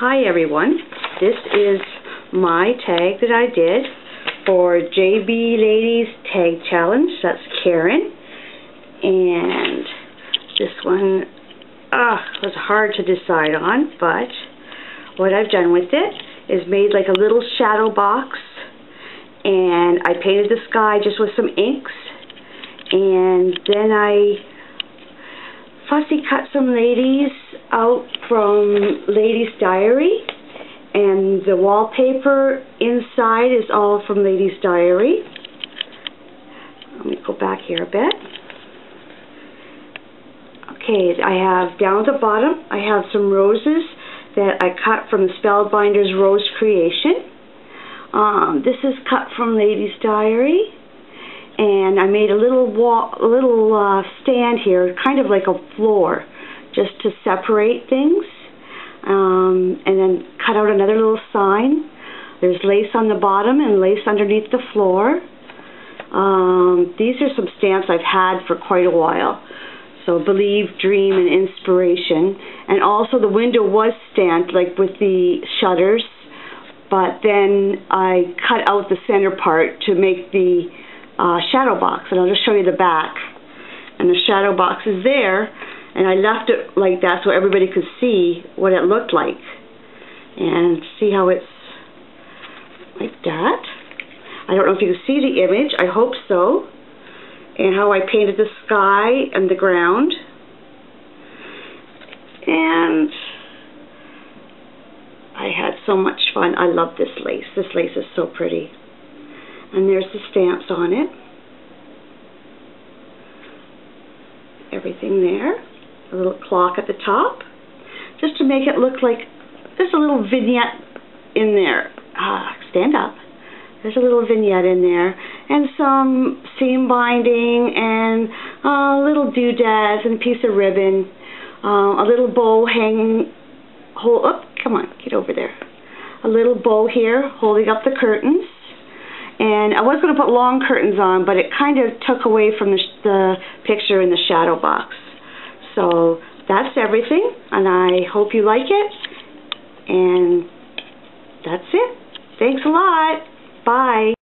Hi everyone, this is my tag that I did for JB Ladies Tag Challenge. That's Karen. And this one uh, was hard to decide on, but what I've done with it is made like a little shadow box and I painted the sky just with some inks and then I fussy cut some ladies out from Ladies Diary and the wallpaper inside is all from Ladies Diary. Let me go back here a bit. Okay, I have down at the bottom, I have some roses that I cut from Spellbinders Rose Creation. Um, this is cut from Ladies Diary and I made a little wall, a little uh, stand here, kind of like a floor, just to separate things. Um, and then cut out another little sign. There's lace on the bottom and lace underneath the floor. Um, these are some stamps I've had for quite a while. So believe, dream, and inspiration. And also the window was stamped, like with the shutters. But then I cut out the center part to make the uh, shadow box, and I'll just show you the back. And the shadow box is there, and I left it like that so everybody could see what it looked like. And see how it's like that. I don't know if you can see the image, I hope so. And how I painted the sky and the ground. And I had so much fun. I love this lace. This lace is so pretty and there's the stamps on it. Everything there. A little clock at the top. Just to make it look like there's a little vignette in there. Ah, stand up. There's a little vignette in there. And some seam binding and a little doodads and a piece of ribbon. Uh, a little bow hanging. Hold, oh, come on, get over there. A little bow here holding up the curtains and I was going to put long curtains on, but it kind of took away from the, the picture in the shadow box. So that's everything, and I hope you like it, and that's it. Thanks a lot. Bye.